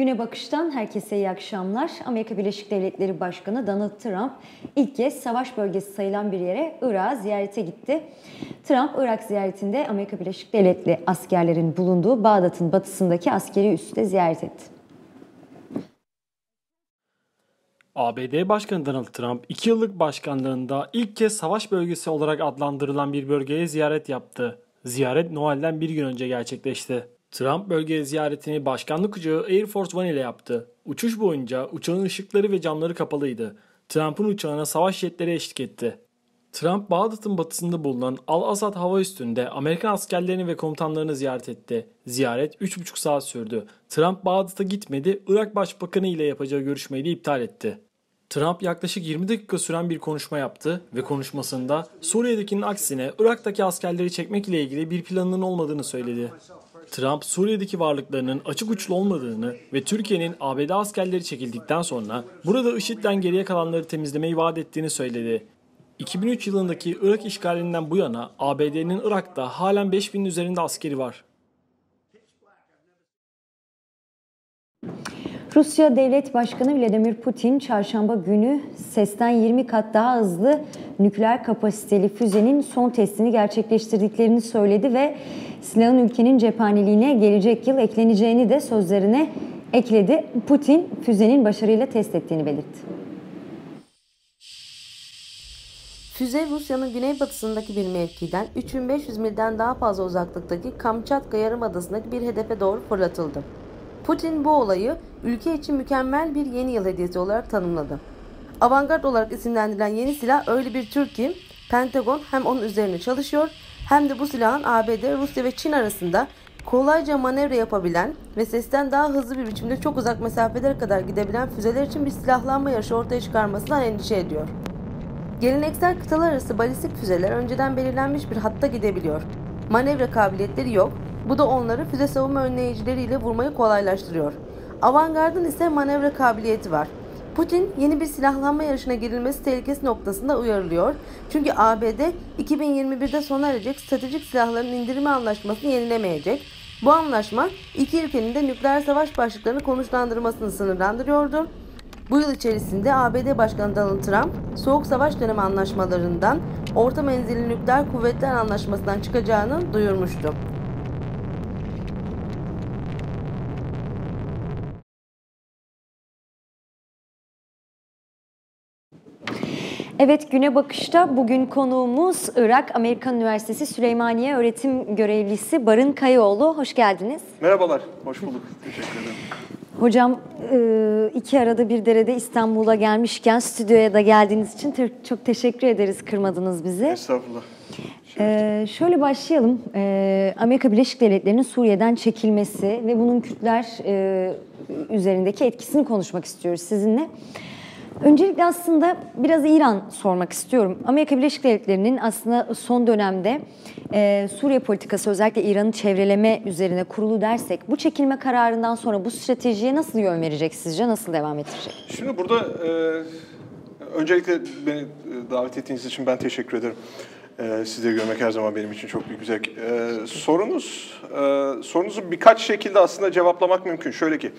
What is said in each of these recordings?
Güne bakıştan herkese iyi akşamlar. Amerika Birleşik Devletleri Başkanı Donald Trump ilk kez savaş bölgesi sayılan bir yere Irak'a ziyarete gitti. Trump Irak ziyaretinde Amerika Birleşik Devletleri askerlerin bulunduğu Bağdat'ın batısındaki askeri üssü de ziyaret etti. ABD Başkanı Donald Trump 2 yıllık başkanlığında ilk kez savaş bölgesi olarak adlandırılan bir bölgeye ziyaret yaptı. Ziyaret Noel'den bir gün önce gerçekleşti. Trump bölge ziyaretini başkanlık uçağı Air Force One ile yaptı. Uçuş boyunca uçağın ışıkları ve camları kapalıydı. Trump'ın uçağına savaş jetleri eşlik etti. Trump, Bağdat'ın batısında bulunan Al-Asad hava üstünde Amerikan askerlerini ve komutanlarını ziyaret etti. Ziyaret 3,5 saat sürdü. Trump Bağdat'a gitmedi, Irak Başbakanı ile yapacağı görüşmeyi de iptal etti. Trump yaklaşık 20 dakika süren bir konuşma yaptı ve konuşmasında Suriye'dekinin aksine Irak'taki askerleri çekmek ile ilgili bir planının olmadığını söyledi. Trump Suriye'deki varlıklarının açık uçlu olmadığını ve Türkiye'nin ABD askerleri çekildikten sonra burada IŞİD'den geriye kalanları temizlemeyi vaat ettiğini söyledi. 2003 yılındaki Irak işgalinden bu yana ABD'nin Irak'ta halen 5000'in üzerinde askeri var. Rusya Devlet Başkanı Vladimir Putin çarşamba günü sesten 20 kat daha hızlı nükleer kapasiteli füzenin son testini gerçekleştirdiklerini söyledi ve silahın ülkenin cephaneliğine gelecek yıl ekleneceğini de sözlerine ekledi. Putin füzenin başarıyla test ettiğini belirtti. Füze Rusya'nın güneybatısındaki bir mevkiden 3500 milden daha fazla uzaklıktaki Kamçatka Yarımadası'ndaki bir hedefe doğru fırlatıldı. Putin bu olayı ülke için mükemmel bir yeni yıl hediyesi olarak tanımladı. Avantgard olarak isimlendirilen yeni silah öyle bir tür ki Pentagon hem onun üzerine çalışıyor hem de bu silahın ABD, Rusya ve Çin arasında kolayca manevra yapabilen ve sesten daha hızlı bir biçimde çok uzak mesafelere kadar gidebilen füzeler için bir silahlanma yarışı ortaya çıkarmasından endişe ediyor. Geleneksel kıtalar arası balistik füzeler önceden belirlenmiş bir hatta gidebiliyor. Manevra kabiliyetleri yok. Bu da onları füze savunma önleyicileriyle vurmayı kolaylaştırıyor. Avantgard'ın ise manevra kabiliyeti var. Putin yeni bir silahlanma yarışına girilmesi tehlikesi noktasında uyarılıyor. Çünkü ABD 2021'de sona erecek stratejik silahların indirimi anlaşmasını yenilemeyecek. Bu anlaşma iki ülkenin de nükleer savaş başlıklarını konuşlandırmasını sınırlandırıyordu. Bu yıl içerisinde ABD Başkanı Donald Trump, Soğuk Savaş dönemi anlaşmalarından Orta Menzilli Nükleer Kuvvetler Anlaşması'ndan çıkacağını duyurmuştu. Evet güne bakışta bugün konuğumuz Irak Amerikan Üniversitesi Süleymaniye öğretim görevlisi Barın Kayaoğlu. Hoş geldiniz. Merhabalar, hoş bulduk. Teşekkür ederim. Hocam e, iki arada bir derede İstanbul'a gelmişken stüdyoya da geldiğiniz için çok teşekkür ederiz kırmadınız bizi. Estağfurullah. Ee, şöyle başlayalım. Ee, Amerika Birleşik Devletleri'nin Suriye'den çekilmesi ve bunun Kürtler e, üzerindeki etkisini konuşmak istiyoruz sizinle. Öncelikle aslında biraz İran sormak istiyorum. Amerika Birleşik Devletleri'nin aslında son dönemde e, Suriye politikası özellikle İran'ı çevreleme üzerine kurulu dersek bu çekilme kararından sonra bu stratejiye nasıl yön verecek sizce? Nasıl devam ettirecek? Şimdi burada e, öncelikle beni davet ettiğiniz için ben teşekkür ederim. E, sizi görmek her zaman benim için çok büyük zevk. E, sorunuz, e, sorunuzu birkaç şekilde aslında cevaplamak mümkün. Şöyle ki,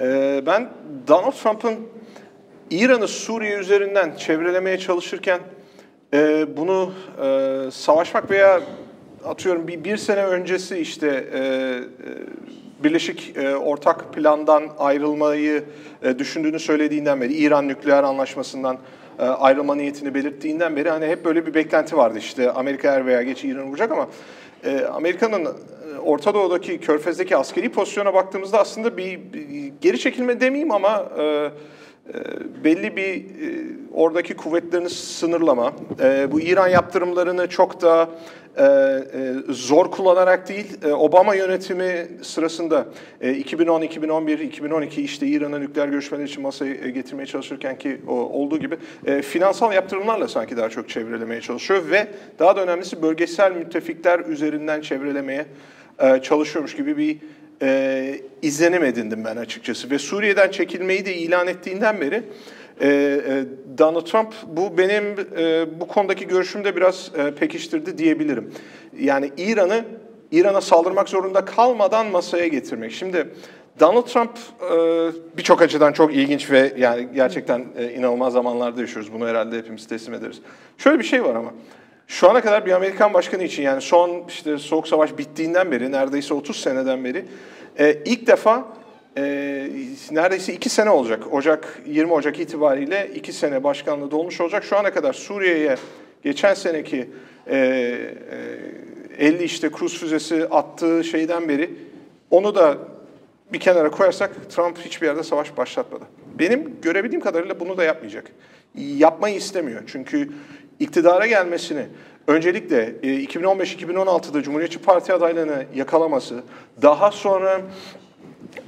e, ben Donald Trump'ın İran'ı Suriye üzerinden çevrelemeye çalışırken e, bunu e, savaşmak veya atıyorum bir, bir sene öncesi işte e, e, Birleşik e, Ortak Plan'dan ayrılmayı e, düşündüğünü söylediğinden beri, İran nükleer anlaşmasından e, ayrılma niyetini belirttiğinden beri hani hep böyle bir beklenti vardı işte Amerika er veya geç İran'ı vuracak ama e, Amerika'nın e, Orta Doğu'daki Körfez'deki askeri pozisyona baktığımızda aslında bir, bir geri çekilme demeyeyim ama e, belli bir e, oradaki kuvvetlerini sınırlama, e, bu İran yaptırımlarını çok da e, zor kullanarak değil, Obama yönetimi sırasında 2010, 2011, 2012 işte İran'a nükleer görüşmeler için masaya getirmeye çalışırken ki olduğu gibi finansal yaptırımlarla sanki daha çok çevrelemeye çalışıyor ve daha da önemlisi bölgesel müttefikler üzerinden çevrelemeye çalışıyormuş gibi bir e, izlenim edindim ben açıkçası. Ve Suriye'den çekilmeyi de ilan ettiğinden beri e, e, Donald Trump bu benim e, bu konudaki görüşümde biraz e, pekiştirdi diyebilirim. Yani İran'ı İran'a saldırmak zorunda kalmadan masaya getirmek. Şimdi Donald Trump e, birçok açıdan çok ilginç ve yani gerçekten e, inanılmaz zamanlarda yaşıyoruz. Bunu herhalde hepimiz teslim ederiz. Şöyle bir şey var ama. Şu ana kadar bir Amerikan başkanı için yani son işte Soğuk Savaş bittiğinden beri neredeyse 30 seneden beri e, ilk defa e, neredeyse 2 sene olacak. Ocak 20 Ocak itibariyle 2 sene başkanlığı dolmuş olacak. Şu ana kadar Suriye'ye geçen seneki e, e, 50 işte kruz füzesi attığı şeyden beri onu da bir kenara koyarsak Trump hiçbir yerde savaş başlatmadı. Benim görebildiğim kadarıyla bunu da yapmayacak. Yapmayı istemiyor. Çünkü iktidara gelmesini öncelikle 2015-2016'da Cumhuriyetçi Parti adaylığını yakalaması, daha sonra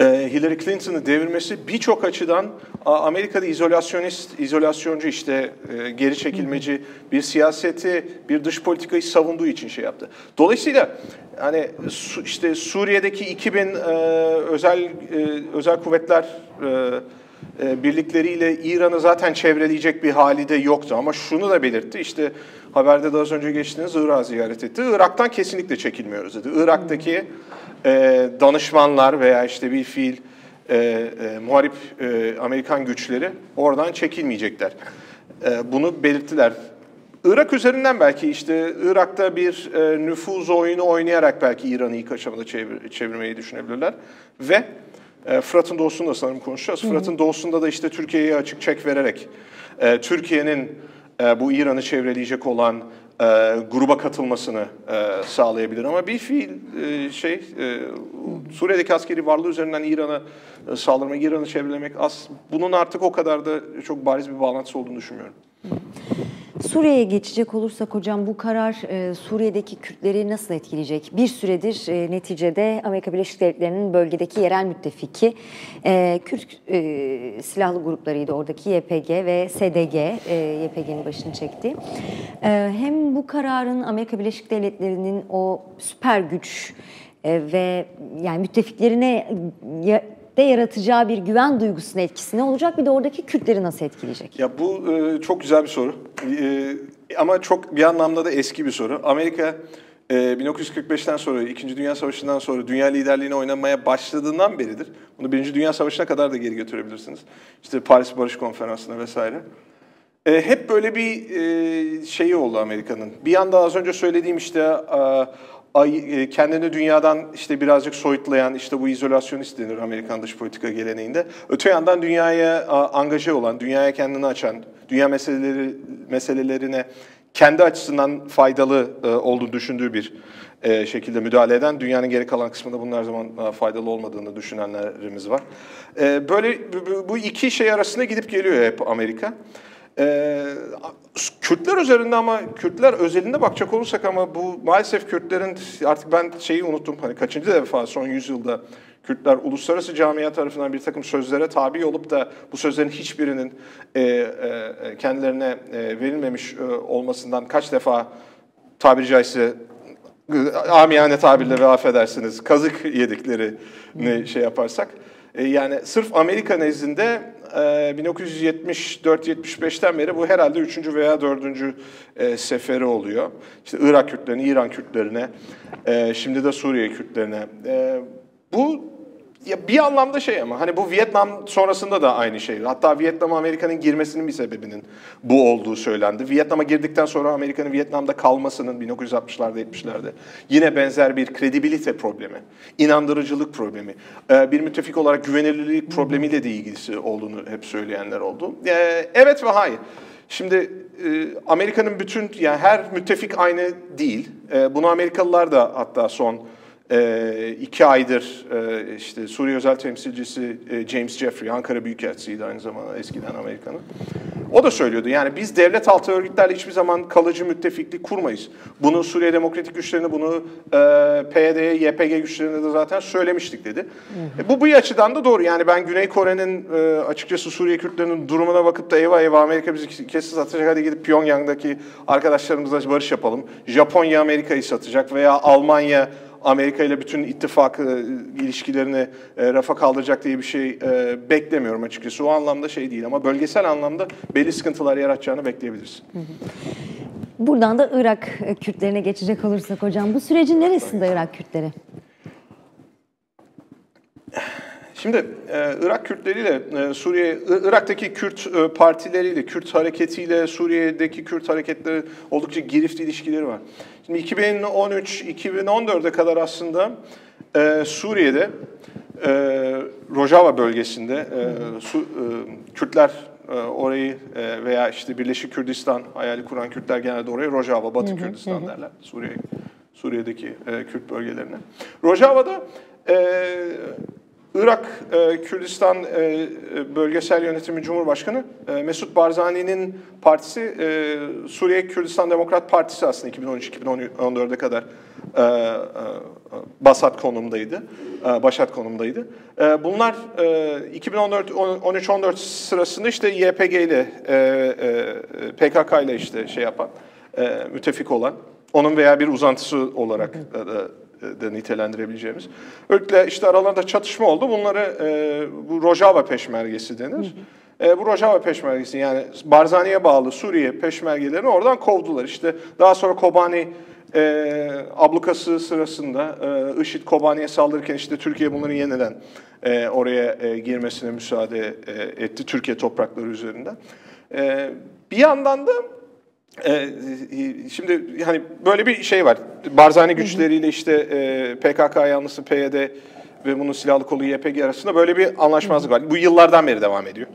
e, Hillary Clinton'ı devirmesi birçok açıdan Amerika'da izolasyonist, izolasyoncu işte e, geri çekilmeci bir siyaseti, bir dış politikayı savunduğu için şey yaptı. Dolayısıyla hani işte Suriye'deki 2000 e, özel özel kuvvetler birlikleriyle İran'ı zaten çevreleyecek bir hali de yoktu. Ama şunu da belirtti işte haberde de az önce geçtiğiniz Irak'ı ziyaret etti. Irak'tan kesinlikle çekilmiyoruz dedi. Irak'taki e, danışmanlar veya işte bir fiil e, e, muharip Amerikan güçleri oradan çekilmeyecekler. Bunu belirttiler. Irak üzerinden belki işte Irak'ta bir nüfuz oyunu oynayarak belki İran'ı ilk aşamada çevir, çevirmeyi düşünebilirler. Ve e, Fırat'ın doğusunda sanırım konuşacağız. Fırat'ın doğusunda da işte Türkiye'ye açık çek vererek e, Türkiye'nin e, bu İran'ı çevreleyecek olan e, gruba katılmasını e, sağlayabilir. Ama bir fiil e, şey e, Suriye'deki askeri varlığı üzerinden İran'a e, saldırmak, İran'ı çevrelemek az. Bunun artık o kadar da çok bariz bir bağlantısı olduğunu düşünmüyorum. Suriye'ye geçecek olursak hocam bu karar e, Suriye'deki Kürtleri nasıl etkileyecek? Bir süredir e, neticede Amerika Birleşik Devletleri'nin bölgedeki yerel müttefiki e, Kürt e, silahlı gruplarıydı oradaki YPG ve SDG, e, YPG'nin başını çekti. E, hem bu kararın Amerika Birleşik Devletleri'nin o süper güç e, ve yani müttefiklerine de yaratacağı bir güven duygusuna etkisi ne olacak? Bir de oradaki Kürtleri nasıl etkileyecek? Ya bu e, çok güzel bir soru. E, ama çok bir anlamda da eski bir soru. Amerika e, 1945'ten sonra, İkinci Dünya Savaşı'ndan sonra dünya liderliğini oynamaya başladığından beridir. Bunu Birinci Dünya Savaşı'na kadar da geri götürebilirsiniz. İşte Paris Barış Konferansı'na vesaire. E, hep böyle bir e, şeyi oldu Amerika'nın. Bir yanda az önce söylediğim işte... E, e, kendini dünyadan işte birazcık soyutlayan işte bu izolasyonist denir Amerikan dış politika geleneğinde. Öte yandan dünyaya angaje olan, dünyaya kendini açan, dünya meseleleri meselelerine kendi açısından faydalı e, olduğunu düşündüğü bir e, şekilde müdahale eden, dünyanın geri kalan kısmında bunun her zaman faydalı olmadığını düşünenlerimiz var. Böyle bu iki şey arasında gidip geliyor hep Amerika. Ee, Kürtler üzerinde ama Kürtler özelinde bakacak olursak ama bu maalesef Kürtlerin artık ben şeyi unuttum. Hani kaçıncı defa son yüzyılda Kürtler uluslararası camia tarafından bir takım sözlere tabi olup da bu sözlerin hiçbirinin e, e, kendilerine e, verilmemiş e, olmasından kaç defa tabiri caizse amiyane tabirle ve affedersiniz kazık yediklerini şey yaparsak e, yani sırf Amerika nezdinde 1974-75'ten e, beri bu herhalde üçüncü veya dördüncü e, seferi oluyor. İşte Irak Kürtlerine, İran Kürtlerine, şimdi de Suriye Kürtlerine. Bu ya bir anlamda şey ama hani bu Vietnam sonrasında da aynı şey. Hatta Vietnam'a Amerika'nın girmesinin bir sebebinin bu olduğu söylendi. Vietnam'a girdikten sonra Amerika'nın Vietnam'da kalmasının 1960'larda 70'lerde yine benzer bir kredibilite problemi, inandırıcılık problemi, e, bir müttefik olarak güvenilirlik problemiyle de ilgisi olduğunu hep söyleyenler oldu. E, evet ve hayır. Şimdi e, Amerika'nın bütün yani her müttefik aynı değil. Bunu Amerikalılar da hatta son e, iki aydır e, işte Suriye özel temsilcisi e, James Jeffrey, Ankara Büyükelçisiydi aynı zamanda eskiden Amerika'nın. O da söylüyordu yani biz devlet altı örgütlerle hiçbir zaman kalıcı müttefiklik kurmayız. Bunu Suriye Demokratik Güçlerine, bunu e, PYD, YPG güçlerine de zaten söylemiştik dedi. E, bu bu açıdan da doğru. Yani ben Güney Kore'nin e, açıkçası Suriye Kürtlerinin durumuna bakıp da eyvah eyvah Amerika bizi kesin satacak hadi gidip Pyongyang'daki arkadaşlarımızla barış yapalım. Japonya Amerika'yı satacak veya Almanya Amerika ile bütün ittifak e, ilişkilerini e, rafa kaldıracak diye bir şey e, beklemiyorum açıkçası. O anlamda şey değil ama bölgesel anlamda belli sıkıntılar yaratacağını bekleyebiliriz. Buradan da Irak Kürtlerine geçecek olursak hocam. Bu sürecin neresinde Irak Kürtleri? Şimdi e, Irak Kürtleriyle e, Suriye, Irak'taki Kürt e, partileriyle, Kürt hareketiyle Suriye'deki Kürt hareketleri oldukça girift ilişkileri var. Şimdi 2013-2014'e kadar aslında e, Suriye'de e, Rojava bölgesinde e, su, e, Kürtler e, orayı e, veya işte Birleşik Kürdistan hayali kuran Kürtler genelde orayı Rojava, Batı Kürdistan derler Suriye Suriye'deki e, Kürt bölgelerine. Rojava'da e, Irak e, Kürdistan e, Bölgesel Yönetimi Cumhurbaşkanı e, Mesut Barzani'nin partisi e, Suriye Kürdistan Demokrat Partisi aslında 2013-2014'e kadar e, e, basat konumdaydı, e, başat konumdaydı. E, bunlar e, 2014-13-14 sırasında işte YPG ile e, e, PKK ile işte şey yapan, e, müttefik olan, onun veya bir uzantısı olarak e, de nitelendirebileceğimiz. Öyle işte aralarında çatışma oldu. Bunları e, bu Rojava peşmergesi denir. E, bu Rojava peşmergesi yani Barzani'ye bağlı Suriye peşmergelerini oradan kovdular. İşte daha sonra Kobani e, ablukası sırasında e, IŞİD Kobani'ye saldırırken işte Türkiye bunların yeniden e, oraya e, girmesine müsaade e, etti Türkiye toprakları üzerinden. E, bir yandan da ee, şimdi hani böyle bir şey var. Barzani güçleriyle işte e, PKK yanlısı PYD ve bunun silahlı kolu YPG arasında böyle bir anlaşmazlık var. Bu yıllardan beri devam ediyor.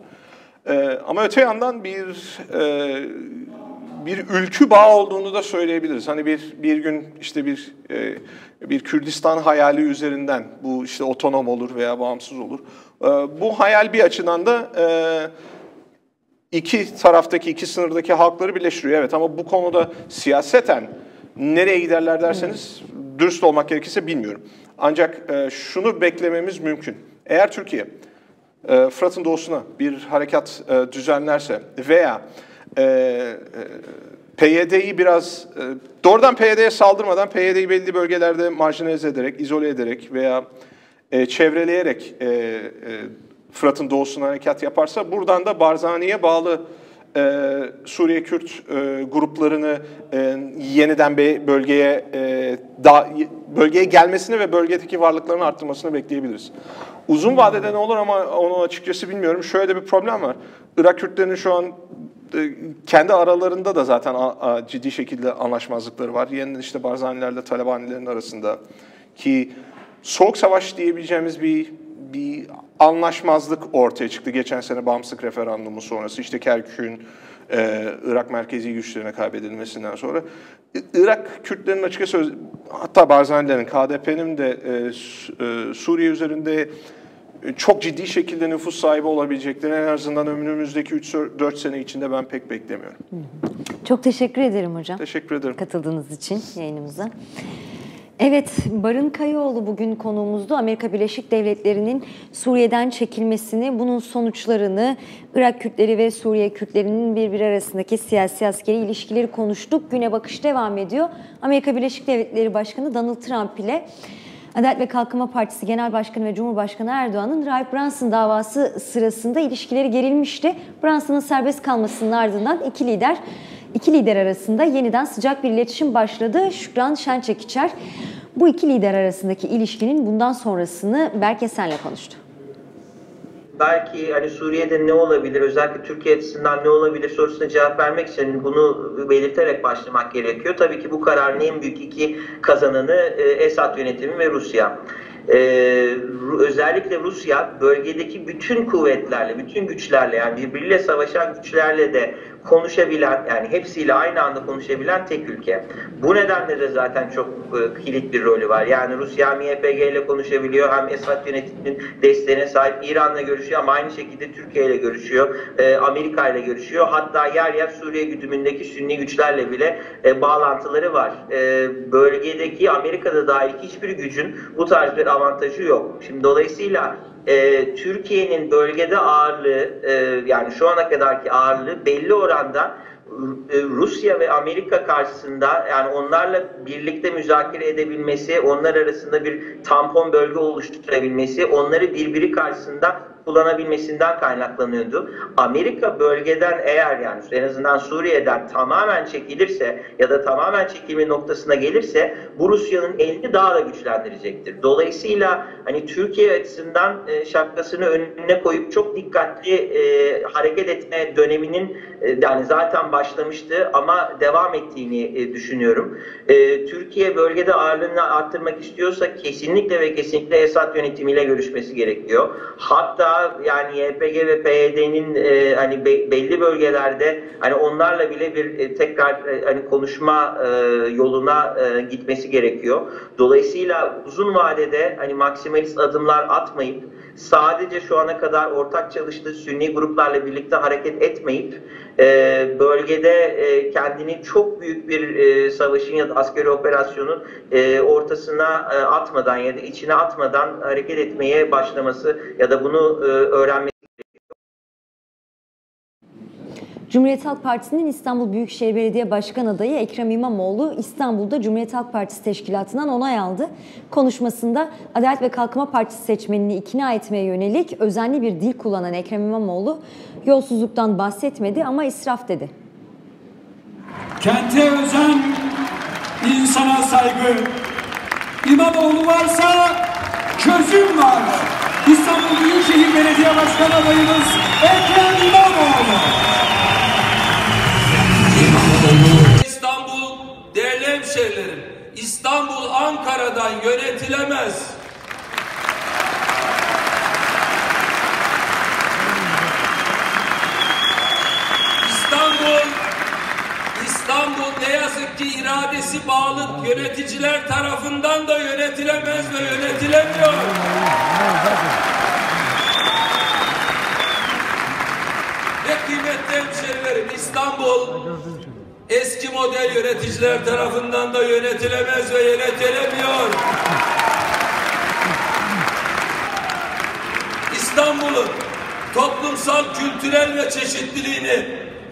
Ee, ama öte yandan bir e, bir ülkü bağ olduğunu da söyleyebiliriz. Hani bir bir gün işte bir e, bir Kürdistan hayali üzerinden bu işte otonom olur veya bağımsız olur. E, bu hayal bir açıdan da e, iki taraftaki, iki sınırdaki halkları birleştiriyor. Evet ama bu konuda siyaseten nereye giderler derseniz dürüst olmak gerekirse bilmiyorum. Ancak e, şunu beklememiz mümkün. Eğer Türkiye e, Fırat'ın doğusuna bir harekat e, düzenlerse veya e, e, PYD'yi biraz e, doğrudan PYD'ye saldırmadan PYD'yi belli bölgelerde marjinalize ederek, izole ederek veya e, çevreleyerek e, e, Fırat'ın doğusuna harekat yaparsa buradan da Barzani'ye bağlı e, Suriye Kürt e, gruplarını e, yeniden bir bölgeye e, da, bölgeye gelmesini ve bölgedeki varlıklarını arttırmasını bekleyebiliriz. Uzun vadede ne olur ama onu açıkçası bilmiyorum. Şöyle de bir problem var. Irak Kürtlerinin şu an e, kendi aralarında da zaten ciddi şekilde anlaşmazlıkları var. Yeniden işte Barzanilerle Talabanilerin arasında ki soğuk savaş diyebileceğimiz bir bir anlaşmazlık ortaya çıktı geçen sene bağımsızlık referandumu sonrası. İşte Kerkük'ün e, Irak merkezi güçlerine kaybedilmesinden sonra. Irak Kürtlerinin açıkçası hatta Barzanilerin, KDP'nin de e, e, Suriye üzerinde çok ciddi şekilde nüfus sahibi olabileceklerini en azından önümüzdeki 3-4 sene içinde ben pek beklemiyorum. Çok teşekkür ederim hocam. Teşekkür ederim. Katıldığınız için yayınımıza. Evet, Barın Kayaoğlu bugün konuğumuzdu. Amerika Birleşik Devletleri'nin Suriye'den çekilmesini, bunun sonuçlarını, Irak Kürtleri ve Suriye Kürtlerinin birbiri arasındaki siyasi askeri ilişkileri konuştuk. Güne bakış devam ediyor. Amerika Birleşik Devletleri Başkanı Donald Trump ile Adalet ve Kalkınma Partisi Genel Başkanı ve Cumhurbaşkanı Erdoğan'ın Rahip Brunson davası sırasında ilişkileri gerilmişti. Brunson'ın serbest kalmasının ardından iki lider iki lider arasında yeniden sıcak bir iletişim başladı. Şükran Şençekiçer bu iki lider arasındaki ilişkinin bundan sonrasını Berke senle konuştu. Belki hani Suriye'de ne olabilir, özellikle Türkiye açısından ne olabilir sorusuna cevap vermek için bunu belirterek başlamak gerekiyor. Tabii ki bu kararın en büyük iki kazananı e, Esad yönetimi ve Rusya. Ee, özellikle Rusya bölgedeki bütün kuvvetlerle, bütün güçlerle yani birbiriyle savaşan güçlerle de konuşabilen yani hepsiyle aynı anda konuşabilen tek ülke. Bu nedenle de zaten çok e, kilit bir rolü var. Yani Rusya hem YPG ile konuşabiliyor hem Esad yönetiminin desteğine sahip İran'la görüşüyor ama aynı şekilde Türkiye ile görüşüyor. E, Amerika ile görüşüyor. Hatta yer yer Suriye güdümündeki Sünni güçlerle bile e, bağlantıları var. Bölgedeki Amerika'da dahil hiçbir gücün bu tarz bir avantajı yok. Şimdi dolayısıyla e, Türkiye'nin bölgede ağırlığı e, yani şu ana kadarki ağırlığı belli oranda e, Rusya ve Amerika karşısında yani onlarla birlikte müzakere edebilmesi, onlar arasında bir tampon bölge oluşturabilmesi, onları birbiri karşısında kullanabilmesinden kaynaklanıyordu. Amerika bölgeden eğer yani en azından Suriye'den tamamen çekilirse ya da tamamen çekilme noktasına gelirse bu Rusya'nın elini daha da güçlendirecektir. Dolayısıyla hani Türkiye açısından e, şapkasını önüne koyup çok dikkatli e, hareket etme döneminin e, yani zaten başlamıştı ama devam ettiğini e, düşünüyorum. E, Türkiye bölgede ağırlığını arttırmak istiyorsa kesinlikle ve kesinlikle Esad yönetimiyle görüşmesi gerekiyor. Hatta yani YPG ve PYD'nin e, hani be, belli bölgelerde hani onlarla bile bir e, tekrar e, hani konuşma e, yoluna e, gitmesi gerekiyor. Dolayısıyla uzun vadede hani maksimalist adımlar atmayıp sadece şu ana kadar ortak çalıştığı Sünni gruplarla birlikte hareket etmeyip e, bölgede e, kendini çok büyük bir e, savaşın ya da askeri operasyonun e, ortasına e, atmadan ya da içine atmadan hareket etmeye başlaması ya da bunu öğrenmesi Cumhuriyet Halk Partisi'nin İstanbul Büyükşehir Belediye Başkan adayı Ekrem İmamoğlu İstanbul'da Cumhuriyet Halk Partisi Teşkilatı'ndan onay aldı. Konuşmasında Adalet ve Kalkınma Partisi seçmenini ikna etmeye yönelik özenli bir dil kullanan Ekrem İmamoğlu yolsuzluktan bahsetmedi ama israf dedi. Kente özen, insana saygı. İmamoğlu varsa çözüm var. İstanbul Büyükşehir Belediye Başkan adayımız Ekrem İmamoğlu. İstanbul değerli hemşehrilerim, İstanbul Ankara'dan yönetilemez. İstanbul İstanbul ne yazık ki iradesi bağlı yöneticiler tarafından da yönetilemez ve yönetilemiyor. Ve kıymetli hemşehrilerim İstanbul eski model yöneticiler tarafından da yönetilemez ve yönetilemiyor. İstanbul'un toplumsal, kültürel ve çeşitliliğini,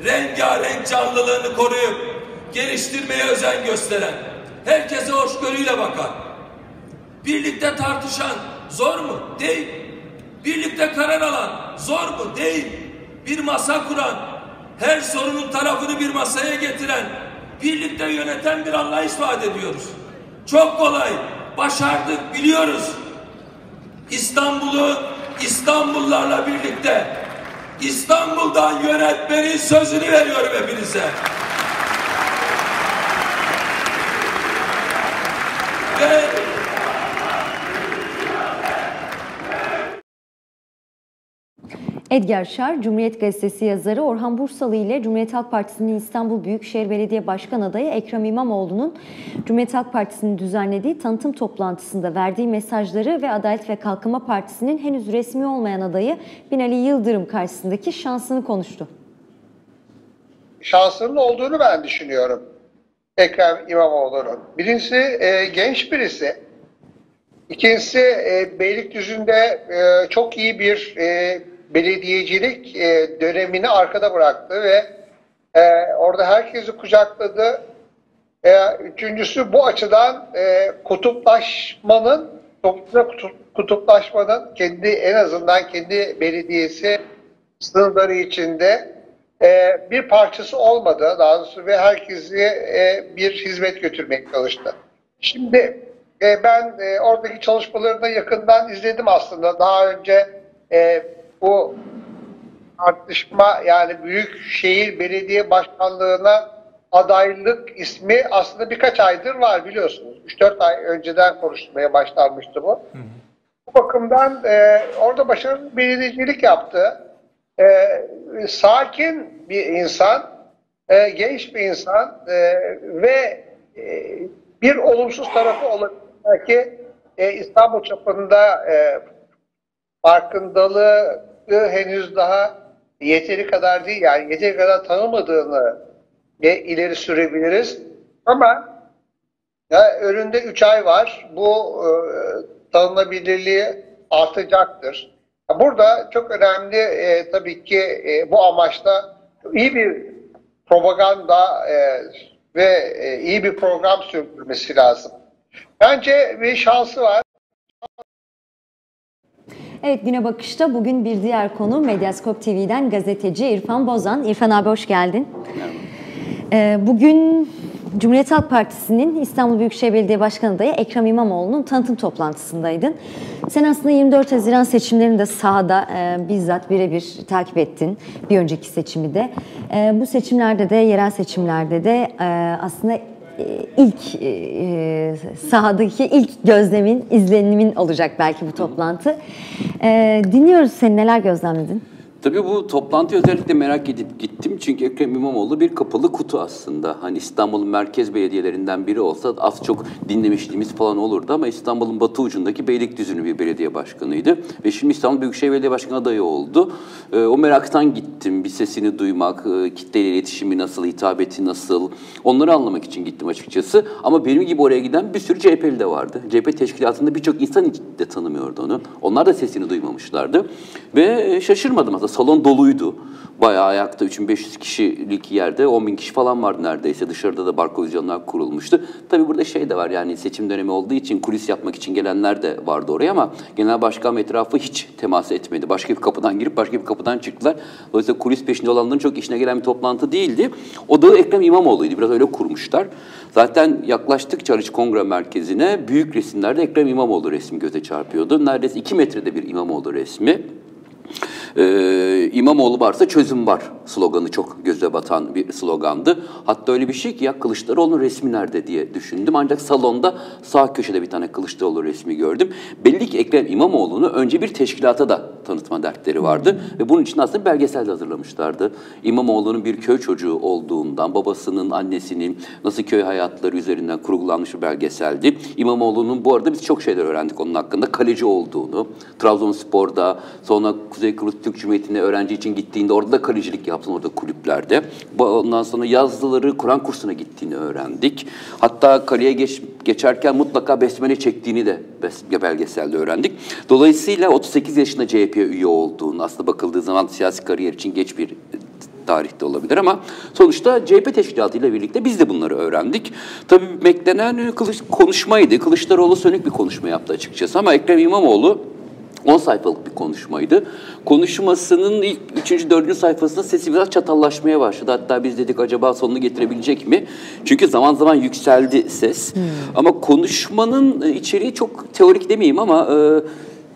rengarenk canlılığını koruyup geliştirmeye özen gösteren, herkese hoşgörüyle bakan, birlikte tartışan zor mu? Değil. Birlikte karar alan zor mu? Değil. Bir masa kuran, her sorunun tarafını bir masaya getiren, birlikte yöneten bir anlayış vaat ediyoruz. Çok kolay, başardık, biliyoruz. İstanbul'u İstanbullarla birlikte İstanbul'dan yönetmenin sözünü veriyorum hepinize. Ve Edgar Şar, Cumhuriyet Gazetesi yazarı Orhan Bursalı ile Cumhuriyet Halk Partisi'nin İstanbul Büyükşehir Belediye Başkan adayı Ekrem İmamoğlu'nun Cumhuriyet Halk Partisi'nin düzenlediği tanıtım toplantısında verdiği mesajları ve Adalet ve Kalkınma Partisi'nin henüz resmi olmayan adayı Binali Yıldırım karşısındaki şansını konuştu. Şansının olduğunu ben düşünüyorum. Ekrem İmamoğlu'nun. Birincisi e, genç birisi. İkincisi e, Beylikdüzü'nde e, çok iyi bir e, belediyecilik e, dönemini arkada bıraktı ve e, orada herkesi kucakladı. E, üçüncüsü bu açıdan e, kutuplaşmanın, toplumda kutup, kutuplaşmanın kendi en azından kendi belediyesi sınırları içinde e, bir parçası olmadı daha doğrusu ve herkesi e, bir hizmet götürmeye çalıştı. Şimdi e, ben e, oradaki çalışmalarını yakından izledim aslında. Daha önce e, bu tartışma yani büyük şehir belediye başkanlığına adaylık ismi aslında birkaç aydır var biliyorsunuz. 3-4 ay önceden konuşmaya başlanmıştı bu. Hı hı. Bu bakımdan e, orada başarılı belediyecilik yaptı. E, sakin bir insan, e, genç bir insan e, ve e, bir olumsuz tarafı olabilir. Belki e, İstanbul çapında e, farkındalığı henüz daha yeteri kadar değil yani yeteri kadar tanımadığını ileri sürebiliriz. Ama ya önünde 3 ay var. Bu e, tanınabilirliği artacaktır. Burada çok önemli e, tabii ki e, bu amaçla iyi bir propaganda e, ve e, iyi bir program sürdürmesi lazım. Bence bir şansı var. Evet Güne Bakış'ta bugün bir diğer konu Medyaskop TV'den gazeteci İrfan Bozan. İrfan abi hoş geldin. Ee, bugün Cumhuriyet Halk Partisi'nin İstanbul Büyükşehir Belediye Başkanı adayı Ekrem İmamoğlu'nun tanıtım toplantısındaydın. Sen aslında 24 Haziran seçimlerini de sahada e, bizzat birebir takip ettin. Bir önceki seçimi de. E, bu seçimlerde de, yerel seçimlerde de e, aslında ilk e, sahadaki ilk gözlemin, izlenimin olacak belki bu toplantı. E, dinliyoruz seni neler gözlemledin? Tabii bu toplantıyı özellikle merak edip gittim. Çünkü Ekrem İmamoğlu bir kapalı kutu aslında. Hani İstanbul'un merkez belediyelerinden biri olsa az çok dinlemişliğimiz falan olurdu ama İstanbul'un batı ucundaki Beylikdüzü'nün bir belediye başkanıydı. Ve şimdi İstanbul Büyükşehir Belediye Başkanı adayı oldu. Ee, o meraktan gittim. Bir sesini duymak, e, kitleyle iletişimi nasıl, hitabeti nasıl onları anlamak için gittim açıkçası. Ama benim gibi oraya giden bir sürü CHP'li de vardı. CHP teşkilatında birçok insan de tanımıyordu onu. Onlar da sesini duymamışlardı. Ve e, şaşırmadım aslında salon doluydu. Bayağı ayakta 3500 kişilik yerde 10 bin kişi falan vardı neredeyse. Dışarıda da bar pozisyonlar kurulmuştu. Tabii burada şey de var yani seçim dönemi olduğu için kulis yapmak için gelenler de vardı oraya ama genel başkan etrafı hiç temas etmedi. Başka bir kapıdan girip başka bir kapıdan çıktılar. Dolayısıyla kulis peşinde olanların çok işine gelen bir toplantı değildi. O da Ekrem İmamoğlu'ydu. Biraz öyle kurmuşlar. Zaten yaklaştıkça Arıç Kongre Merkezi'ne büyük resimlerde Ekrem İmamoğlu resmi göze çarpıyordu. Neredeyse 2 metrede bir İmamoğlu resmi. Ee, İmamoğlu varsa çözüm var sloganı çok göze batan bir slogandı. Hatta öyle bir şey ki ya Kılıçdaroğlu'nun resmi nerede diye düşündüm. Ancak salonda sağ köşede bir tane Kılıçdaroğlu resmi gördüm. Belli ki Ekrem İmamoğlu'nu önce bir teşkilata da tanıtma dertleri vardı. Ve bunun için aslında belgesel de hazırlamışlardı. İmamoğlu'nun bir köy çocuğu olduğundan, babasının, annesinin nasıl köy hayatları üzerinden kurgulanmış bir belgeseldi. İmamoğlu'nun bu arada biz çok şeyler öğrendik onun hakkında. Kaleci olduğunu, Trabzonspor'da, sonra Kuzey Kıbrıs Türk Cumhuriyeti'ne öğrenci için gittiğinde orada da kalecilik yaptın orada kulüplerde. Ondan sonra yazdıları Kur'an kursuna gittiğini öğrendik. Hatta kaleye geç, geçerken mutlaka besmele çektiğini de belgeselde öğrendik. Dolayısıyla 38 yaşında CHP üye olduğunu aslında bakıldığı zaman siyasi kariyer için geç bir tarihte olabilir ama sonuçta CHP teşkilatı ile birlikte biz de bunları öğrendik. Tabii beklenen kılıç, konuşmaydı. Kılıçdaroğlu sönük bir konuşma yaptı açıkçası ama Ekrem İmamoğlu 10 sayfalık bir konuşmaydı. Konuşmasının ilk 3. 4. sayfasında sesi biraz çatallaşmaya başladı. Hatta biz dedik acaba sonunu getirebilecek mi? Çünkü zaman zaman yükseldi ses. Hmm. Ama konuşmanın içeriği çok teorik demeyeyim ama... E,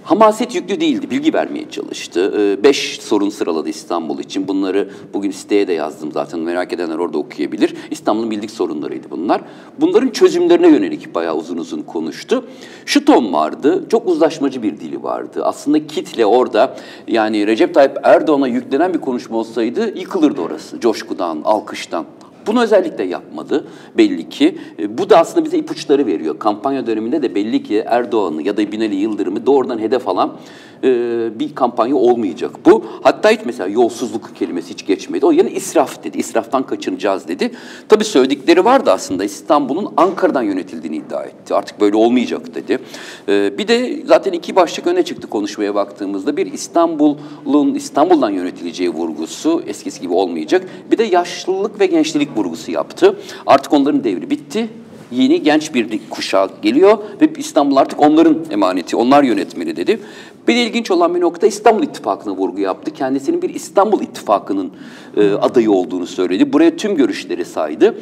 Hamaset yüklü değildi, bilgi vermeye çalıştı. Ee, beş sorun sıraladı İstanbul için. Bunları bugün siteye de yazdım zaten. Merak edenler orada okuyabilir. İstanbul'un bildik sorunlarıydı bunlar. Bunların çözümlerine yönelik bayağı uzun uzun konuştu. Şu ton vardı, çok uzlaşmacı bir dili vardı. Aslında kitle orada yani Recep Tayyip Erdoğan'a yüklenen bir konuşma olsaydı yıkılırdı orası. Coşkudan, alkıştan. Bunu özellikle yapmadı belli ki. E, bu da aslında bize ipuçları veriyor. Kampanya döneminde de belli ki Erdoğan'ı ya da Binali Yıldırım'ı doğrudan hedef alan e, bir kampanya olmayacak bu. Hatta hiç mesela yolsuzluk kelimesi hiç geçmedi. O yani israf dedi. İsraftan kaçınacağız dedi. Tabii söyledikleri vardı aslında. İstanbul'un Ankara'dan yönetildiğini iddia etti. Artık böyle olmayacak dedi. E, bir de zaten iki başlık öne çıktı konuşmaya baktığımızda. Bir İstanbul'un İstanbul'dan yönetileceği vurgusu eskisi gibi olmayacak. Bir de yaşlılık ve gençlik vurgusu yaptı. Artık onların devri bitti yeni genç bir kuşak geliyor ve İstanbul artık onların emaneti, onlar yönetmeli dedi. Bir de ilginç olan bir nokta İstanbul İttifakı'na vurgu yaptı. Kendisinin bir İstanbul İttifakı'nın e, adayı olduğunu söyledi. Buraya tüm görüşleri saydı.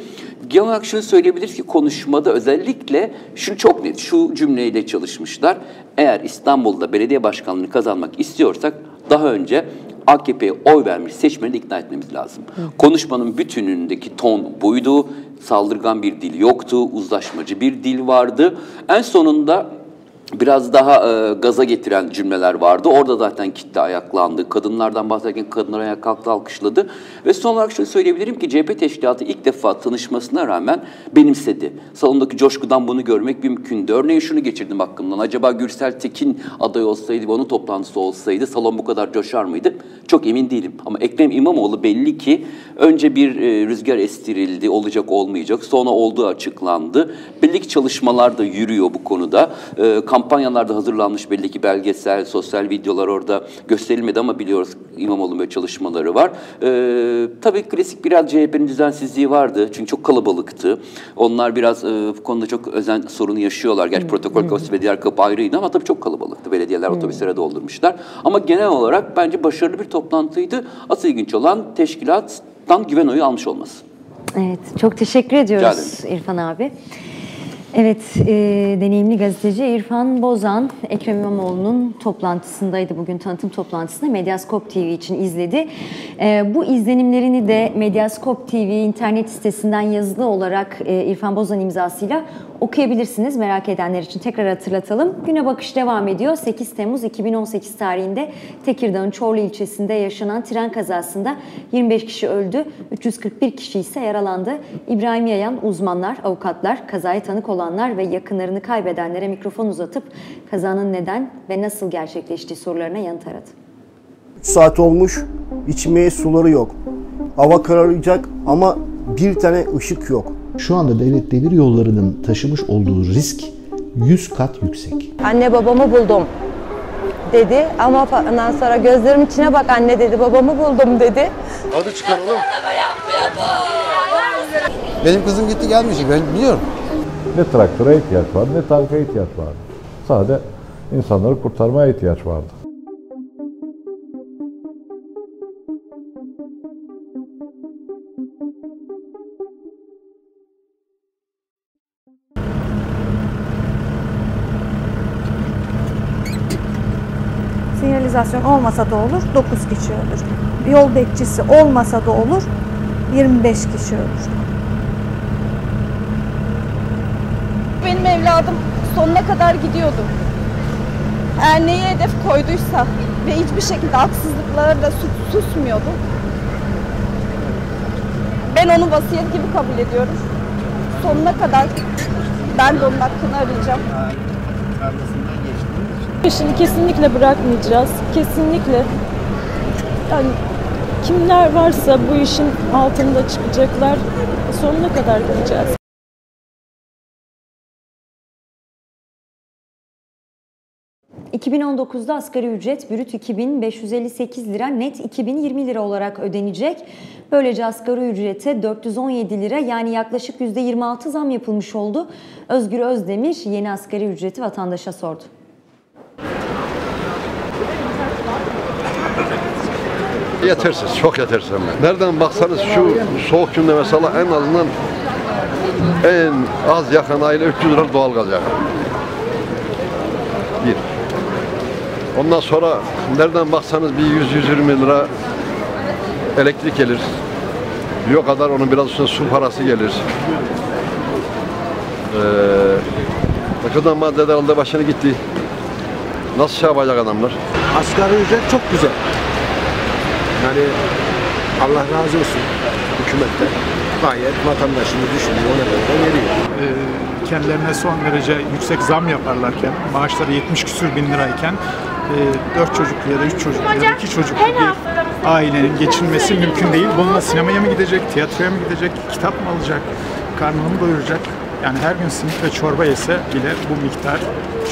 Genel olarak şunu söyleyebiliriz ki konuşmada özellikle şunu çok net, şu cümleyle çalışmışlar. Eğer İstanbul'da belediye başkanlığını kazanmak istiyorsak daha önce AKP'ye oy vermiş seçmeni ikna etmemiz lazım. Hı. Konuşmanın bütünündeki ton buydu. Saldırgan bir dil yoktu. Uzlaşmacı bir dil vardı. En sonunda biraz daha e, gaza getiren cümleler vardı. Orada zaten kitle ayaklandı. Kadınlardan bahsederken kadınlar ayağa kalktı, alkışladı. Ve son olarak şunu söyleyebilirim ki CHP teşkilatı ilk defa tanışmasına rağmen benimsedi. Salondaki coşkudan bunu görmek mümkündü. Örneğin şunu geçirdim aklımdan. Acaba Gürsel Tekin aday olsaydı, onun toplantısı olsaydı salon bu kadar coşar mıydı? Çok emin değilim. Ama Ekrem İmamoğlu belli ki önce bir e, rüzgar estirildi, olacak olmayacak. Sonra olduğu açıklandı. Belli ki çalışmalar da yürüyor bu konuda. E, kamp kampanyalarda hazırlanmış belli ki belgesel, sosyal videolar orada gösterilmedi ama biliyoruz İmamoğlu'nun böyle çalışmaları var. Ee, tabii klasik biraz CHP'nin düzensizliği vardı. Çünkü çok kalabalıktı. Onlar biraz e, bu konuda çok özen sorunu yaşıyorlar. Gerçi protokol kapısı ve diğer kapı ayrıydı ama tabii çok kalabalıktı. Belediyeler otobüslere doldurmuşlar. Ama genel olarak bence başarılı bir toplantıydı. Asıl ilginç olan teşkilattan güven oyu almış olması. Evet, çok teşekkür ediyoruz İrfan abi. Evet, e, deneyimli gazeteci İrfan Bozan, Ekrem İmamoğlu'nun toplantısındaydı bugün tanıtım toplantısında Medyaskop TV için izledi. E, bu izlenimlerini de Medyaskop TV internet sitesinden yazılı olarak e, İrfan Bozan imzasıyla okuyabilirsiniz. Merak edenler için tekrar hatırlatalım. Güne bakış devam ediyor. 8 Temmuz 2018 tarihinde Tekirdağ'ın Çorlu ilçesinde yaşanan tren kazasında 25 kişi öldü, 341 kişi ise yaralandı. İbrahim Yayan uzmanlar, avukatlar, kazaya tanık olanlar ve yakınlarını kaybedenlere mikrofon uzatıp kazanın neden ve nasıl gerçekleştiği sorularına yanıt aradı. 3 saat olmuş, içmeye suları yok. Hava kararacak ama bir tane ışık yok. Şu anda devlet demir yollarının taşımış olduğu risk 100 kat yüksek. Anne babamı buldum dedi ama ondan sonra gözlerimin içine bak anne dedi babamı buldum dedi. Hadi çıkaralım. Benim kızım gitti gelmeyecek ben biliyorum. Ne traktöre ihtiyaç var ne tanka ihtiyaç vardı. Sadece insanları kurtarmaya ihtiyaç vardı. Sinyalizasyon olmasa da olur 9 kişi ölür. Yol bekçisi olmasa da olur 25 kişi ölür. Benim evladım sonuna kadar gidiyordu. Eğer neyi hedef koyduysa ve hiçbir şekilde haksızlıklara da sus- susmuyordu. Ben onu vasiyet gibi kabul ediyorum. Sonuna kadar ben de onun hakkını arayacağım. İşini kesinlikle bırakmayacağız. Kesinlikle. Yani kimler varsa bu işin altında çıkacaklar. Sonuna kadar gideceğiz. ...2019'da asgari ücret brüt 2558 lira, net 2020 lira olarak ödenecek. Böylece asgari ücrete 417 lira yani yaklaşık %26 zam yapılmış oldu. Özgür Özdemir yeni asgari ücreti vatandaşa sordu. Yetersiz, çok yetersiz. Nereden baksanız şu soğuk günde mesela en azından en az yakın aile 300 lira doğalgaz yakar. Bir. Ondan sonra nereden baksanız bir 100-120 lira elektrik gelir. Bir o kadar onun biraz üstüne su parası gelir. Ee, Bakırdan maddeler aldı başını gitti. Nasıl şey yapacak adamlar? Asgari ücret çok güzel. Yani Allah razı olsun hükümette gayet vatandaşını düşünüyor, ona göre veriyor. Ee, kendilerine son derece yüksek zam yaparlarken, maaşları 70 küsür bin lirayken e, 4 çocuklu ya da 3 çocuklu ya da 2 çocuklu bir ailenin geçinmesi mümkün değil. Bununla sinemaya mı gidecek, tiyatroya mı gidecek, kitap mı alacak, karnını mı doyuracak? Yani her gün simit ve çorba yese bile bu miktar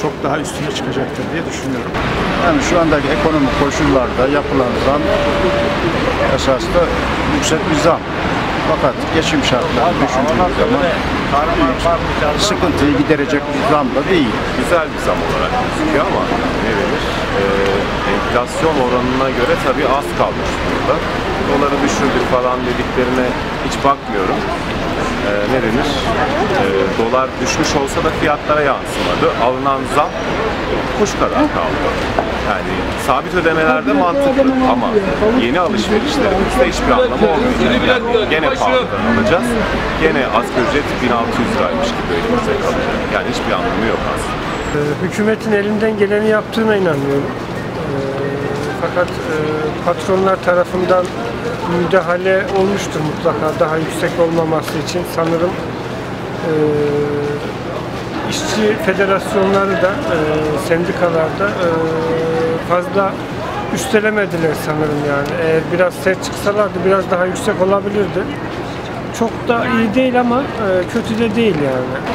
çok daha üstüne çıkacaktır diye düşünüyorum. Yani şu andaki ekonomik koşullarda yapılan zam esas da yüksek bir zam. Fakat geçim şartları düşündüğümüz zaman sıkıntıyı giderecek bir zam da değil. Güzel bir zam olarak gözüküyor ama ne denir? Ee, enflasyon oranına göre tabii az kalmış burada. Doları düşürdük falan dediklerine hiç bakmıyorum. Ee, ne denir? Ee, dolar düşmüş olsa da fiyatlara yansımadı. Alınan zam kuş kadar kaldı. Yani sabit ödemelerde mantıklı ama yeni alışverişlerimizde hiçbir anlamı olmayacak. Yani gene pahalıdan alacağız. Gene asgari ücret 1600 liraymış gibi elimize kalacak. Yani hiçbir anlamı yok aslında. Ee, Hükümetin elinden geleni yaptığına inanıyorum. Fakat e, patronlar tarafından müdahale olmuştur mutlaka daha yüksek olmaması için sanırım e, işçi federasyonları da e, sendikalarda e, fazla üstelemediler sanırım yani. Eğer biraz sert çıksalardı biraz daha yüksek olabilirdi. Çok da iyi değil ama e, kötü de değil yani.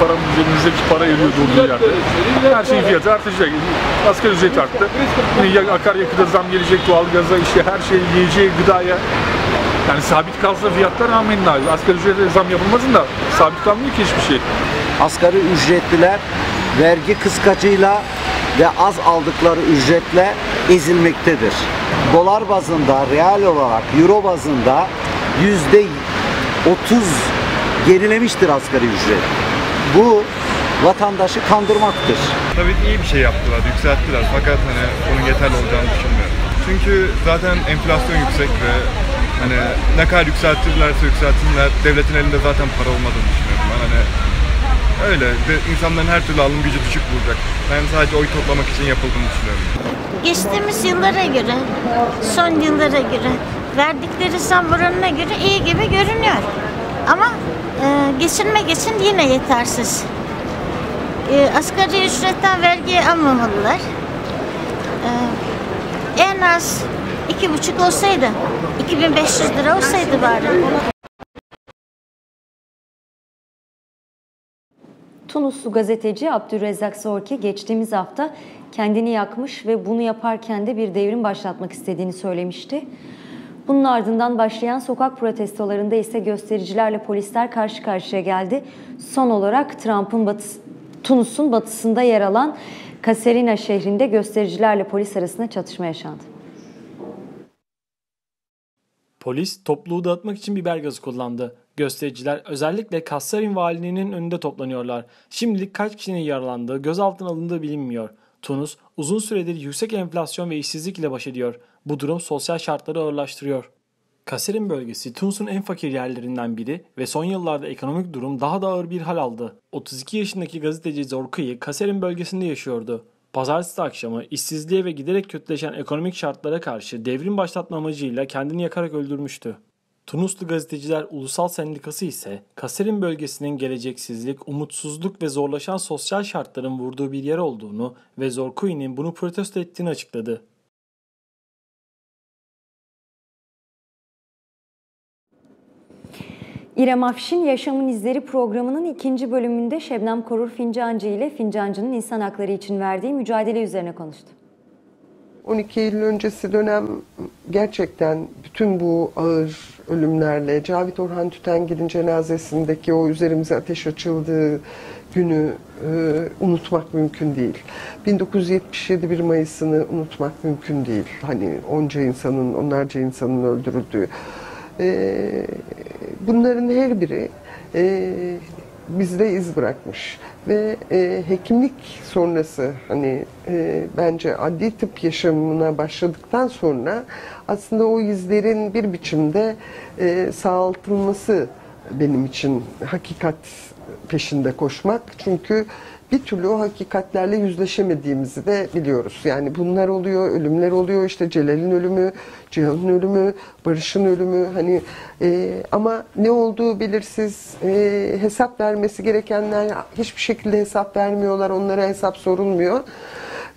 Paramız cebimizdeki para eriyor durduğu yerde. Her şeyin fiyatı artacak. Asgari ücret arttı. Yine akaryakıta zam gelecek, doğalgaza, işte her şey yiyeceği, gıdaya. Yani sabit kalsa fiyatlar amenna. Asgari ücrete zam yapılmasın da sabit kalmıyor ki hiçbir şey. Asgari ücretliler vergi kıskacıyla ve az aldıkları ücretle ezilmektedir. Dolar bazında, real olarak, euro bazında yüzde 30 gerilemiştir asgari ücret. Bu vatandaşı kandırmaktır. Tabii iyi bir şey yaptılar, yükselttiler fakat hani bunun yeterli olacağını düşünmüyorum. Çünkü zaten enflasyon yüksek ve hani ne kadar yükseltirlerse yükseltinler devletin elinde zaten para olmadığını düşünüyorum ben. Hani öyle de insanların her türlü alım gücü düşük bulacak. Ben sadece oy toplamak için yapıldığını düşünüyorum. Geçtiğimiz yıllara göre, son yıllara göre, verdikleri zam oranına göre iyi gibi görünüyor. Ama e, geçinmek için yine yetersiz. E, asgari ücretten vergi almamalılar. E, en az iki buçuk olsaydı, 2500 lira olsaydı bari. Tunuslu gazeteci Abdülrezzak Sorki geçtiğimiz hafta kendini yakmış ve bunu yaparken de bir devrim başlatmak istediğini söylemişti. Bunun ardından başlayan sokak protestolarında ise göstericilerle polisler karşı karşıya geldi. Son olarak Trump'ın batısı, Tunus'un batısında yer alan Kaserina şehrinde göstericilerle polis arasında çatışma yaşandı. Polis topluluğu dağıtmak için biber gazı kullandı. Göstericiler özellikle Kassarin valiliğinin önünde toplanıyorlar. Şimdilik kaç kişinin yaralandığı, gözaltına alındığı bilinmiyor. Tunus uzun süredir yüksek enflasyon ve işsizlik ile baş ediyor. Bu durum sosyal şartları ağırlaştırıyor. Kaserin bölgesi Tunus'un en fakir yerlerinden biri ve son yıllarda ekonomik durum daha da ağır bir hal aldı. 32 yaşındaki gazeteci Zorku'yu Kaserin bölgesinde yaşıyordu. Pazartesi akşamı işsizliğe ve giderek kötüleşen ekonomik şartlara karşı devrim başlatma amacıyla kendini yakarak öldürmüştü. Tunuslu Gazeteciler Ulusal Sendikası ise Kaserin bölgesinin geleceksizlik, umutsuzluk ve zorlaşan sosyal şartların vurduğu bir yer olduğunu ve Zorkui'nin bunu protesto ettiğini açıkladı. İrem Afşin Yaşamın İzleri programının ikinci bölümünde Şebnem Korur Fincancı ile Fincancı'nın insan hakları için verdiği mücadele üzerine konuştu. 12 Eylül öncesi dönem gerçekten bütün bu ağır ölümlerle Cavit Orhan Tütengil'in cenazesindeki o üzerimize ateş açıldığı günü e, unutmak mümkün değil. 1977 1 Mayıs'ını unutmak mümkün değil. Hani onca insanın, onlarca insanın öldürüldüğü. E, bunların her biri e, bizde iz bırakmış. Ve e, hekimlik sonrası hani e, bence adli tıp yaşamına başladıktan sonra aslında o izlerin bir biçimde sağaltılması benim için hakikat peşinde koşmak. Çünkü bir türlü o hakikatlerle yüzleşemediğimizi de biliyoruz. Yani bunlar oluyor, ölümler oluyor, işte Celal'in ölümü, Cihan'ın ölümü, Barış'ın ölümü hani e, ama ne olduğu belirsiz, e, hesap vermesi gerekenler hiçbir şekilde hesap vermiyorlar, onlara hesap sorulmuyor.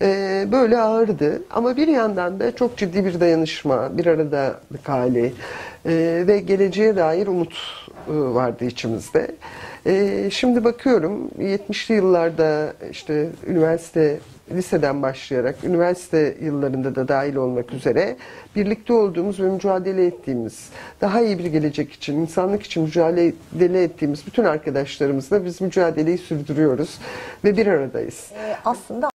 E, böyle ağırdı ama bir yandan da çok ciddi bir dayanışma, bir aradalık hali e, ve geleceğe dair umut e, vardı içimizde. E, şimdi bakıyorum 70'li yıllarda işte üniversite liseden başlayarak üniversite yıllarında da dahil olmak üzere birlikte olduğumuz ve mücadele ettiğimiz, daha iyi bir gelecek için, insanlık için mücadele ettiğimiz bütün arkadaşlarımızla biz mücadeleyi sürdürüyoruz ve bir aradayız. Ee, aslında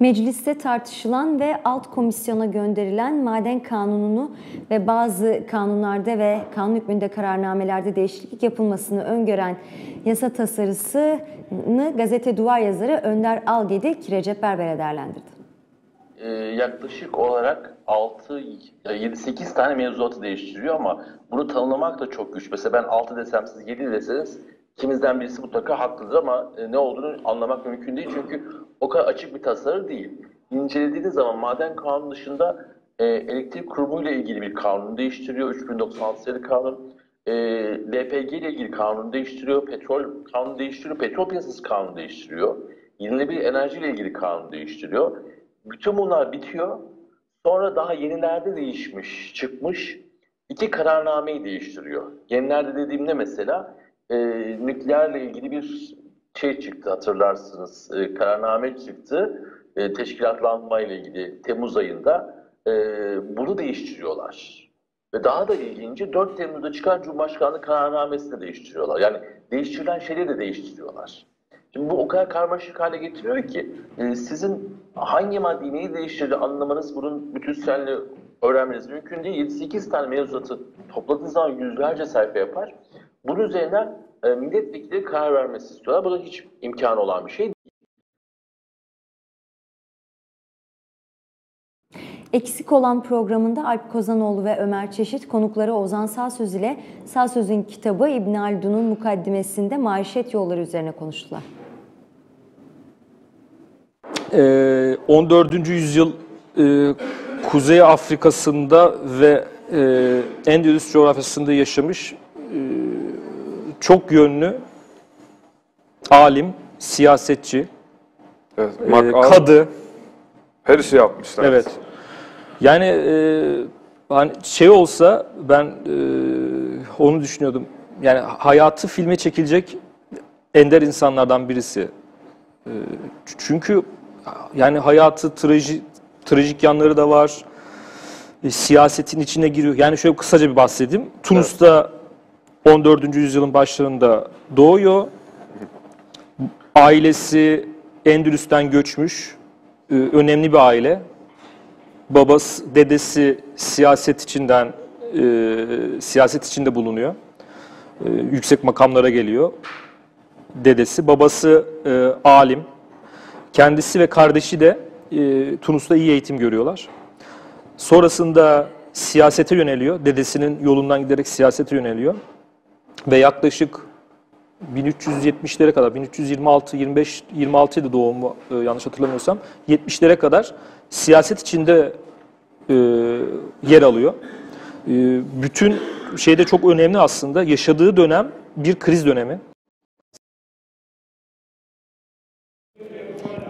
Mecliste tartışılan ve alt komisyona gönderilen maden kanununu ve bazı kanunlarda ve kanun hükmünde kararnamelerde değişiklik yapılmasını öngören yasa tasarısını gazete duvar yazarı Önder Algedik Recep Berber'e değerlendirdi. Ee, yaklaşık olarak 6 7-8 tane mevzuatı değiştiriyor ama bunu tanımlamak da çok güç. Mesela ben 6 desem siz 7 deseniz kimizden birisi mutlaka haklıdır ama e, ne olduğunu anlamak mümkün değil. Çünkü o kadar açık bir tasarı değil. İncelediğiniz zaman maden kanunu dışında e, elektrik kurumu ile ilgili bir kanun değiştiriyor. 3096 sayılı kanun. E, LPG ile ilgili kanunu değiştiriyor. Petrol kanunu değiştiriyor. Petrol piyasası kanunu değiştiriyor. Yenilenebilir enerji ile ilgili kanun değiştiriyor. Bütün bunlar bitiyor. Sonra daha yenilerde değişmiş, çıkmış iki kararnameyi değiştiriyor. Yenilerde dediğimde mesela e, nükleerle ilgili bir şey çıktı hatırlarsınız. E, kararname çıktı. E, teşkilatlanma ile ilgili Temmuz ayında. E, bunu değiştiriyorlar. Ve daha da ilginci 4 Temmuz'da çıkan Cumhurbaşkanlığı kararnamesini de değiştiriyorlar. Yani değiştirilen şeyleri de değiştiriyorlar. Şimdi bu o kadar karmaşık hale getiriyor ki e, sizin hangi maddeyi neyi değiştirdi anlamanız, bunun bütünselliğini öğrenmeniz mümkün değil. 7-8 tane mevzuatı topladığınız zaman yüzlerce sayfa yapar. Bunun üzerine e, milletvekilleri karar vermesi istiyorlar. Bu da hiç imkanı olan bir şey değil. Eksik olan programında Alp Kozanoğlu ve Ömer Çeşit konukları Ozan Sağsöz ile Sağsöz'ün kitabı İbn Haldun'un mukaddimesinde maişet yolları üzerine konuştular. Ee, 14. yüzyıl e, Kuzey Afrika'sında ve e, Endülüs coğrafyasında yaşamış e, çok yönlü alim, siyasetçi, Evet, e, kadı. Her şeyi yapmışlar. Evet. Yani e, hani şey olsa ben e, onu düşünüyordum. Yani hayatı filme çekilecek ender insanlardan birisi. E, çünkü yani hayatı traji, trajik yanları da var. E, siyasetin içine giriyor. Yani şöyle kısaca bir bahsedeyim. Tunus'ta 14. yüzyılın başlarında doğuyor. Ailesi Endülüs'ten göçmüş. E, önemli bir aile. Babası, dedesi siyaset içinden e, siyaset içinde bulunuyor. E, yüksek makamlara geliyor. Dedesi, babası e, alim. Kendisi ve kardeşi de e, Tunus'ta iyi eğitim görüyorlar. Sonrasında siyasete yöneliyor. Dedesinin yolundan giderek siyasete yöneliyor. Ve yaklaşık 1370'lere kadar, 1326, 25, 26 idi doğumu e, yanlış hatırlamıyorsam, 70'lere kadar siyaset içinde e, yer alıyor. E, bütün şeyde çok önemli aslında yaşadığı dönem bir kriz dönemi.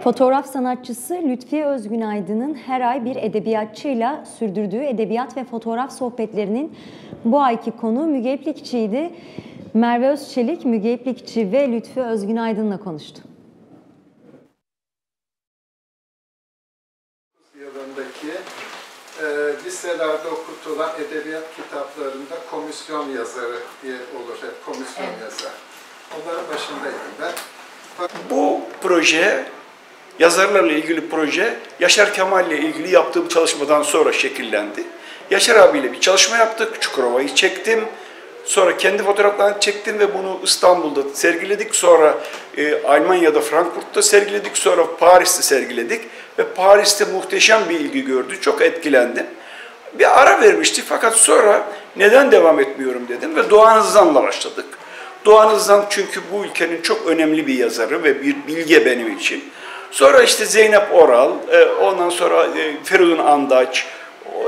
Fotoğraf sanatçısı Lütfiye Özgünaydın'ın her ay bir edebiyatçıyla sürdürdüğü edebiyat ve fotoğraf sohbetlerinin bu ayki konu Müge İplikçi'ydi. Merve Özçelik, Müge İplikçi ve Lütfiye Özgünaydın'la konuştu. yılındaki e, liselerde okutulan edebiyat kitaplarında komisyon yazarı diye olur hep komisyon yazar. Onların başındaydım ben. Bu proje, yazarlarla ilgili proje, Yaşar Kemal ile ilgili yaptığım çalışmadan sonra şekillendi. Yaşar abiyle bir çalışma yaptık, Çukurova'yı çektim. Sonra kendi fotoğraflarını çektim ve bunu İstanbul'da sergiledik. Sonra e, Almanya'da, Frankfurt'ta sergiledik. Sonra Paris'te sergiledik. Ve Paris'te muhteşem bir ilgi gördü. Çok etkilendim. Bir ara vermiştik fakat sonra neden devam etmiyorum dedim ve Doğan Hızlan'la başladık. Doğan Hızlan çünkü bu ülkenin çok önemli bir yazarı ve bir bilge benim için. Sonra işte Zeynep Oral, e, ondan sonra e, Feridun Andaç, e,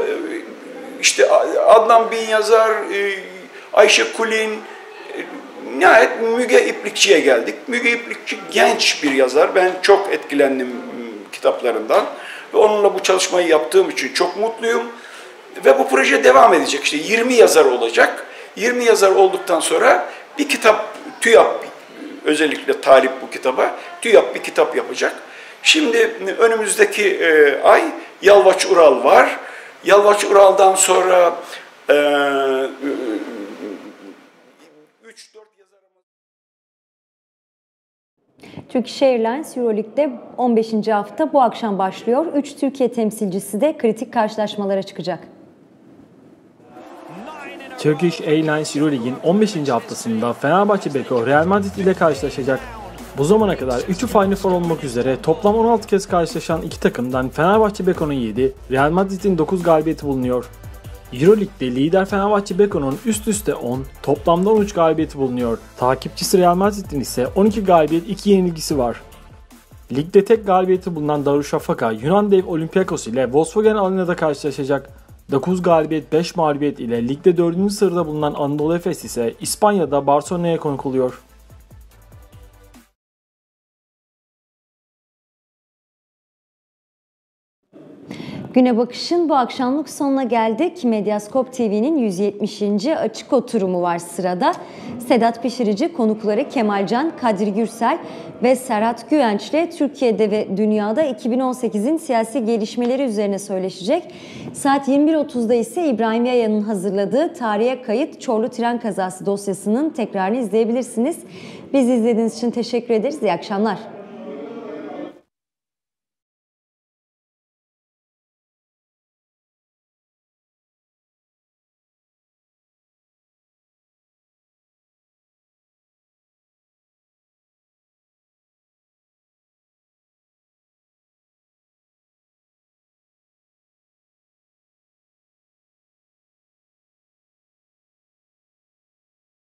işte Adnan Bin Yazar, Ayşe Kulin, nihayet Müge İplikçi'ye geldik. Müge İplikçi genç bir yazar. Ben çok etkilendim kitaplarından. Ve onunla bu çalışmayı yaptığım için çok mutluyum. Ve bu proje devam edecek. İşte 20 yazar olacak. 20 yazar olduktan sonra bir kitap, TÜYAP özellikle talip bu kitaba, TÜYAP bir kitap yapacak. Şimdi önümüzdeki e, ay Yalvaç Ural var. Yalvaç Ural'dan sonra e, Turkish Airlines Euroleague'de 15. hafta bu akşam başlıyor. 3 Türkiye temsilcisi de kritik karşılaşmalara çıkacak. Turkish Airlines Euroleague'in 15. haftasında Fenerbahçe Beko Real Madrid ile karşılaşacak. Bu zamana kadar 3'ü Final Four olmak üzere toplam 16 kez karşılaşan iki takımdan Fenerbahçe Beko'nun 7, Real Madrid'in 9 galibiyeti bulunuyor. Euroleague'de lider Fenerbahçe Beko'nun üst üste 10, toplamda 13 galibiyeti bulunuyor. Takipçisi Real Madrid'in ise 12 galibiyet 2 yenilgisi var. Ligde tek galibiyeti bulunan Darüşşafaka Yunan dev Olympiakos ile Volkswagen Arena'da karşılaşacak. 9 galibiyet 5 mağlubiyet ile ligde 4. sırada bulunan Anadolu Efes ise İspanya'da Barcelona'ya konuk oluyor. Güne Bakış'ın bu akşamlık sonuna geldik. Medyaskop TV'nin 170. açık oturumu var sırada. Sedat Pişirici konukları Kemalcan, Kadri Gürsel ve Serhat Güvenç ile Türkiye'de ve dünyada 2018'in siyasi gelişmeleri üzerine söyleşecek. Saat 21.30'da ise İbrahim Yaya'nın hazırladığı tarihe kayıt Çorlu tren kazası dosyasının tekrarını izleyebilirsiniz. Bizi izlediğiniz için teşekkür ederiz. İyi akşamlar.